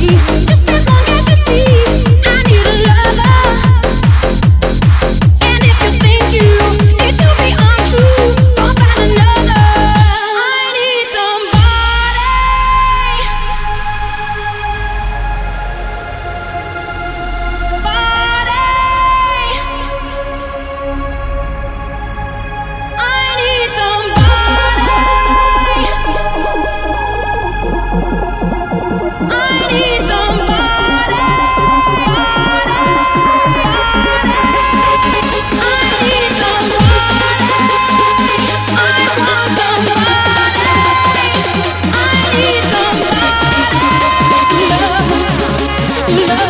Just love.